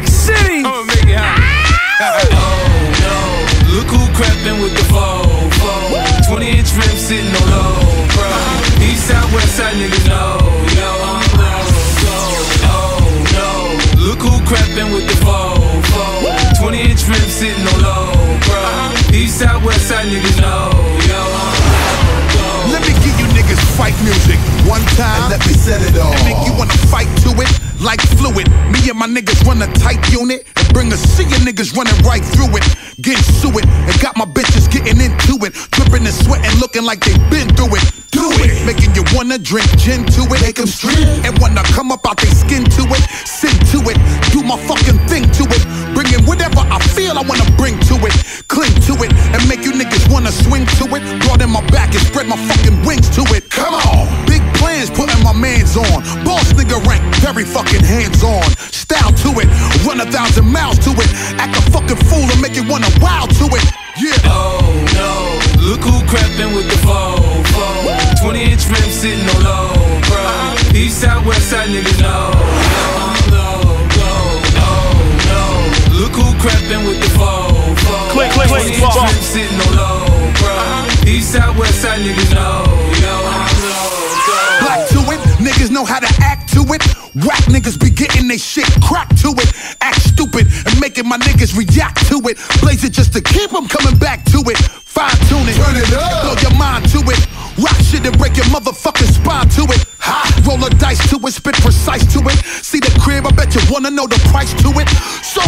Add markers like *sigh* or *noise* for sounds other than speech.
Jack City. I'ma make it hot. *laughs* oh no, look who crepping with the flow, flow. 20 inch rim sitting on low, bro. East side, west side, niggas know, yo. I'm low. Oh no, look who crepping with the flow, flow. 20 inch rim sitting on low, bro. East side, west side, niggas know, yo. I'm low. Let me give you niggas fight music one time. And let me set it off. And make you wanna fight to it like fluid. Me and my niggas run a tight unit and bring a sea of niggas running right through it. Getting to it and got my bitches getting into it. Dripping and sweating, looking like they been through it. Do it. Making you wanna drink gin to it. Make 'em strip. And wanna come up out they skin to it. Sing to it. Do my fucking thing to it. Bringing whatever I feel I wanna bring to it. Cling to it and make you niggas wanna swing to it. Broaden my back and spread my fucking wings to it. Come on. Big plans putting my mans on. Boss nigga rank very fucking hands on. Style to it. Run a thousand miles to it. Act a fucking fool and make it wanna wow to it. Yeah. Oh no, look who creeping with the foe, foe. 20 inch rim sitting on low, bro. East side, west side niggas know. Yo, I'm low, go, oh no. Look who creeping with the foe, foe. Click, click, 20 click, inch rim sitting on low, bro. East side, west side niggas know. Yo, I'm low, go. Black to it, niggas know how to act to it. Whack niggas be getting they shit cracked to it. Act stupid and making my niggas react to it. Blaze it just to keep them coming back to it. Fine tune it, Turn it up. blow your mind to it. Rock shit and break your motherfucking spine to it. Ha! Roll a dice to it, spit precise to it. See the crib, I bet you wanna know the price to it. So